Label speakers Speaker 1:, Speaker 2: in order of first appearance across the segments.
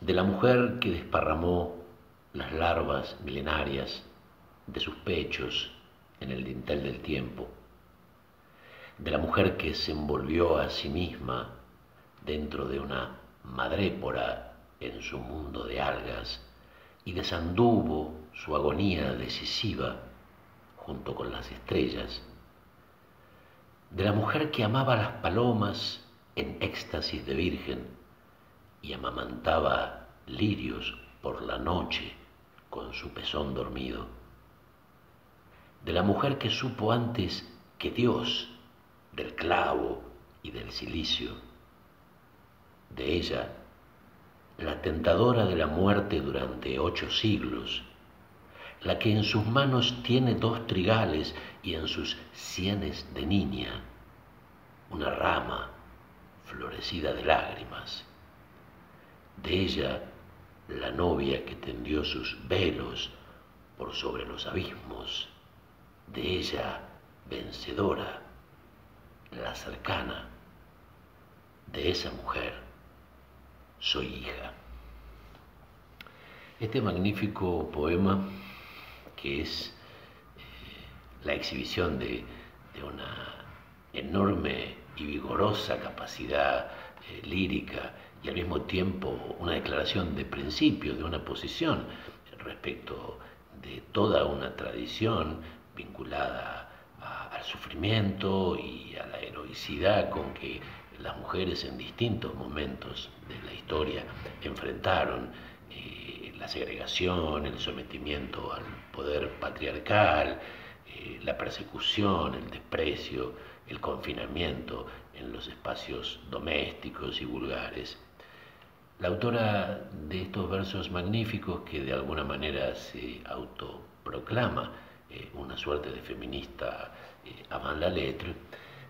Speaker 1: de la mujer que desparramó las larvas milenarias de sus pechos en el dintel del tiempo, de la mujer que se envolvió a sí misma dentro de una madrépora en su mundo de algas y desanduvo su agonía decisiva junto con las estrellas, de la mujer que amaba las palomas en éxtasis de virgen y amamantaba lirios por la noche con su pezón dormido, de la mujer que supo antes que Dios del clavo y del silicio, de ella, la tentadora de la muerte durante ocho siglos, la que en sus manos tiene dos trigales y en sus sienes de niña una rama florecida de lágrimas. De ella, la novia que tendió sus velos por sobre los abismos. De ella, vencedora, la cercana. De esa mujer, soy hija. Este magnífico poema, que es eh, la exhibición de, una enorme y vigorosa capacidad eh, lírica y al mismo tiempo una declaración de principio, de una posición respecto de toda una tradición vinculada al sufrimiento y a la heroicidad con que las mujeres en distintos momentos de la historia enfrentaron eh, la segregación, el sometimiento al poder patriarcal, eh, la persecución, el desprecio, el confinamiento en los espacios domésticos y vulgares. La autora de estos versos magníficos, que de alguna manera se autoproclama eh, una suerte de feminista eh, avant la lettre,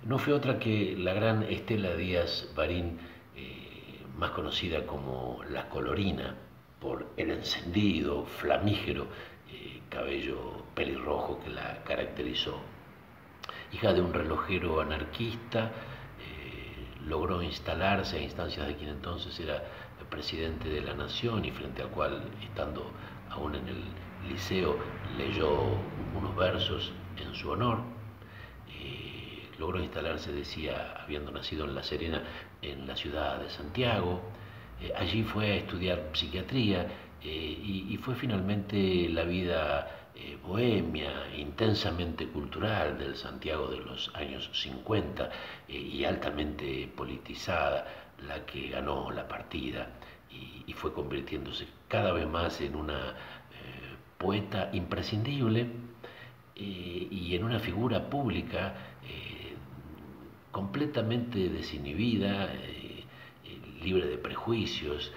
Speaker 1: no fue otra que la gran Estela Díaz Barín, eh, más conocida como la colorina, por el encendido, flamígero cabello pelirrojo que la caracterizó. Hija de un relojero anarquista, logró instalarse a instancias de quien entonces era presidente de la Nación y frente al cual, estando aún en el liceo, leyó unos versos en su honor. Eh, logró instalarse, decía, habiendo nacido en La Serena, en la ciudad de Santiago. Eh, allí fue a estudiar psiquiatría eh, y, fue finalmente la vida bohemia, intensamente cultural del Santiago de los años 50 y altamente politizada la que ganó la partida y, fue convirtiéndose cada vez más en una eh, poeta imprescindible eh, y en una figura pública eh, completamente desinhibida, libre de prejuicios,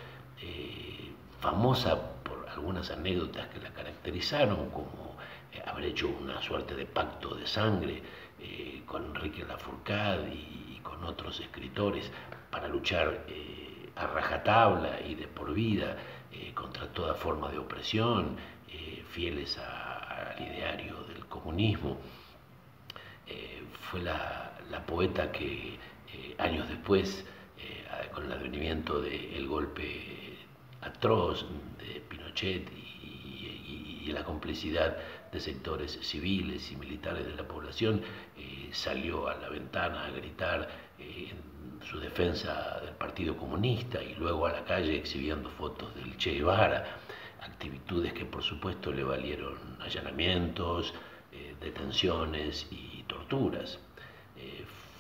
Speaker 1: famosa por algunas anécdotas que la caracterizaron, como haber hecho una suerte de pacto de sangre con Enrique Lafourcade y, y, con otros escritores para luchar a rajatabla y de por vida eh, contra toda forma de opresión, eh, fieles al ideario del comunismo. Eh, fue la, poeta que años después, con el advenimiento del golpe atroz de Pinochet y, y, la complicidad de sectores civiles y militares de la población, salió a la ventana a gritar su defensa del Partido Comunista y luego a la calle exhibiendo fotos del Che Guevara, actitudes que por supuesto le valieron allanamientos, eh, detenciones y torturas.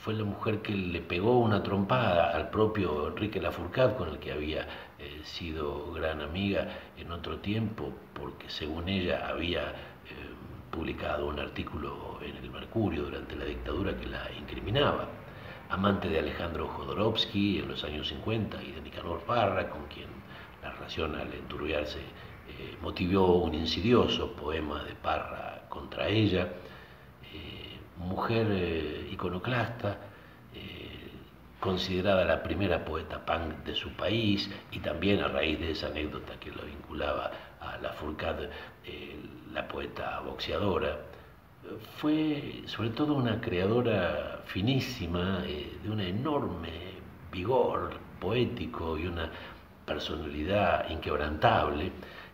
Speaker 1: Eh, fue la mujer que le pegó una trompada al propio Enrique Lafourcade, con el que había eh, sido gran amiga en otro tiempo, porque según ella había publicado un artículo en el Mercurio durante la dictadura que la incriminaba. Amante de Alejandro Jodorowsky en los años 50 y de Nicanor Parra, con quien la relación al enturbiarse eh, motivó un insidioso poema de Parra contra ella, eh, mujer eh, iconoclasta, considerada la primera poeta punk de su país y también a raíz de esa anécdota que lo vinculaba a la Fourcade, la poeta boxeadora, fue sobre todo una creadora finísima, eh, de un enorme vigor poético y una personalidad inquebrantable,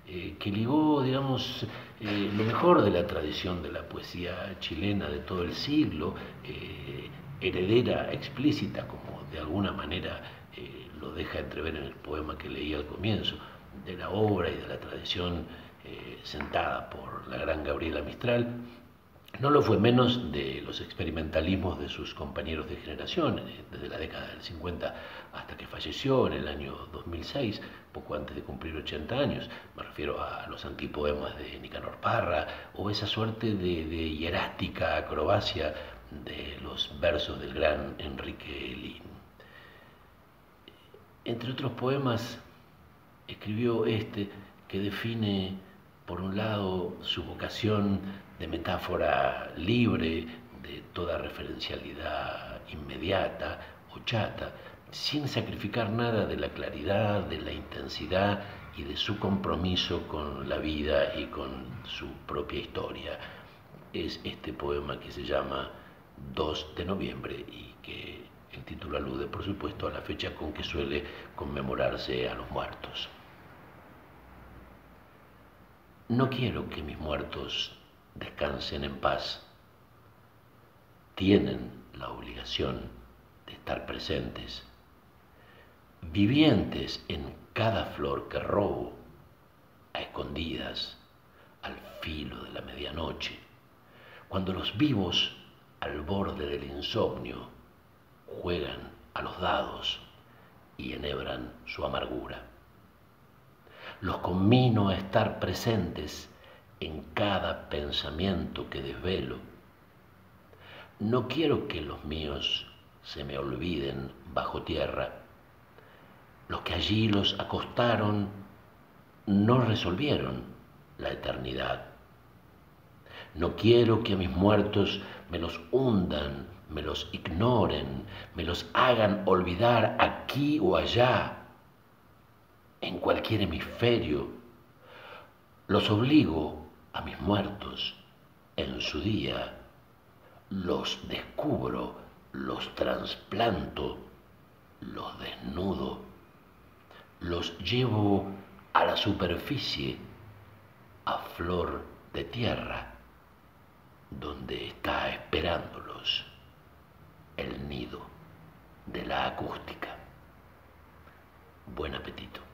Speaker 1: eh, que ligó, digamos, eh, lo mejor de la tradición de la poesía chilena de todo el siglo, eh, heredera explícita, como de alguna manera lo deja entrever en el poema que leí al comienzo, de la obra y de la tradición sentada por la gran Gabriela Mistral, no lo fue menos de los experimentalismos de sus compañeros de generación, eh, desde la década del 50 hasta que falleció en el año 2006, poco antes de cumplir 80 años. Me refiero a los antipoemas de Nicanor Parra o esa suerte de, de hierástica acrobacia de los versos del gran Enrique Lin. Entre otros poemas, escribió este que define, por un lado, su vocación de metáfora libre, de toda referencialidad inmediata o chata, sin sacrificar nada de la claridad, de la intensidad y de su compromiso con la vida y con su propia historia. Es este poema que se llama 2 de noviembre y que el título alude, por supuesto, a la fecha con que suele conmemorarse a los muertos. No quiero que mis muertos descansen en paz, tienen la obligación de estar presentes, vivientes en cada flor que robo, a escondidas, al filo de la medianoche, cuando los vivos, al borde del insomnio, juegan a los dados y enhebran su amargura. Los conmino a estar presentes en cada pensamiento que desvelo. No quiero que los míos se me olviden bajo tierra. Los que allí los acostaron no resolvieron la eternidad. No quiero que a mis muertos me los hundan, me los ignoren, me los hagan olvidar aquí o allá, en cualquier hemisferio. Los obligo a mis muertos en su día, los descubro, los trasplanto, los desnudo, los llevo a la superficie, a flor de tierra, donde está esperándolos el nido de la acústica. Buen apetito.